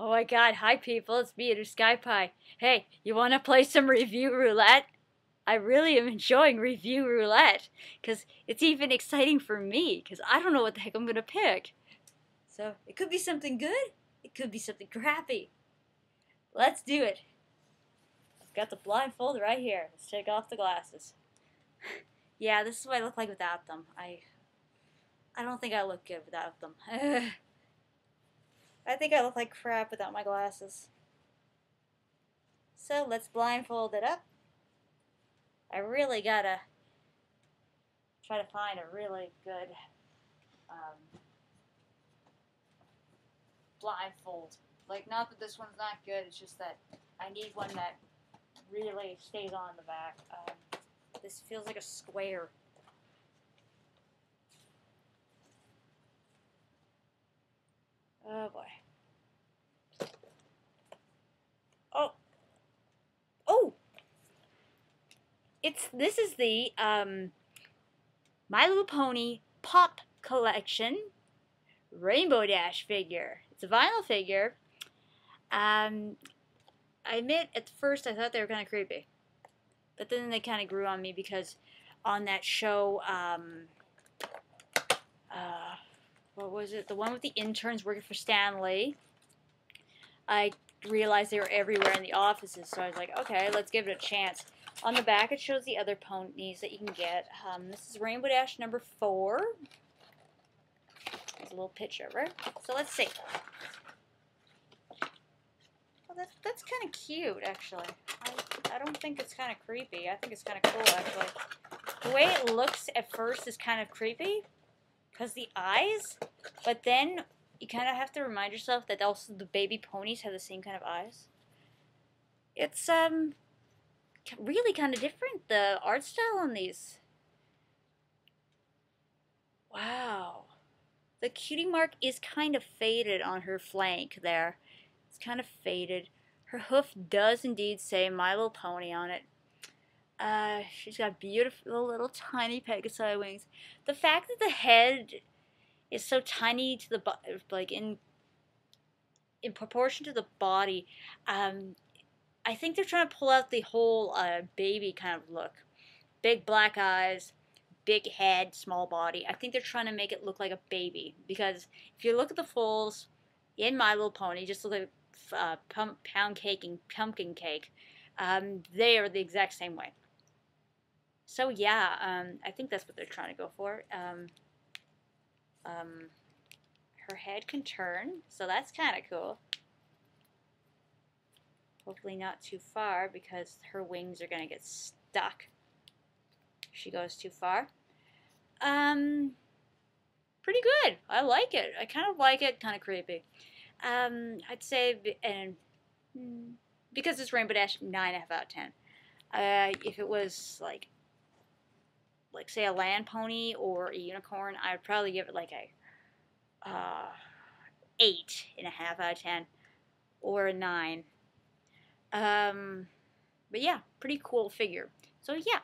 Oh my god, hi people, it's me, Inu Sky Pie. Hey, you want to play some review roulette? I really am enjoying review roulette because it's even exciting for me because I don't know what the heck I'm going to pick. So it could be something good, it could be something crappy. Let's do it. I've got the blindfold right here. Let's take off the glasses. yeah, this is what I look like without them. I I don't think I look good without them. I think I look like crap without my glasses. So let's blindfold it up. I really gotta try to find a really good um, blindfold. Like, not that this one's not good, it's just that I need one that really stays on the back. Um, this feels like a square. Oh boy. Oh. Oh. It's this is the um My Little Pony Pop Collection Rainbow Dash figure. It's a vinyl figure. Um I admit at first I thought they were kind of creepy. But then they kind of grew on me because on that show um uh what was it? The one with the interns working for Stanley. I realized they were everywhere in the offices, so I was like, okay, let's give it a chance. On the back, it shows the other ponies that you can get. Um, this is Rainbow Dash number four. There's a little picture of her. So let's see. Well, that's, that's kind of cute, actually. I, I don't think it's kind of creepy. I think it's kind of cool, actually. The way it looks at first is kind of creepy because the eyes, but then you kind of have to remind yourself that also the baby ponies have the same kind of eyes. It's um really kind of different the art style on these. Wow. The cutie mark is kind of faded on her flank there. It's kind of faded. Her hoof does indeed say My Little Pony on it. Uh, she's got beautiful little tiny Pegasi wings. The fact that the head is so tiny to the like in in proportion to the body, um, I think they're trying to pull out the whole uh, baby kind of look. Big black eyes, big head, small body. I think they're trying to make it look like a baby because if you look at the foals in My Little Pony, just look like uh, pound cake and pumpkin cake. Um, they are the exact same way. So yeah, um, I think that's what they're trying to go for. Um, um, her head can turn, so that's kind of cool. Hopefully not too far because her wings are going to get stuck. She goes too far. Um, pretty good. I like it. I kind of like it. Kind of creepy. Um, I'd say, and hmm, because it's Rainbow Dash, nine out of ten. Uh, if it was like like say a land pony or a unicorn, I would probably give it like a uh, eight and a half out of ten or a nine. Um, but yeah, pretty cool figure. So yeah,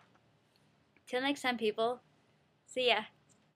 till next time, people. See ya.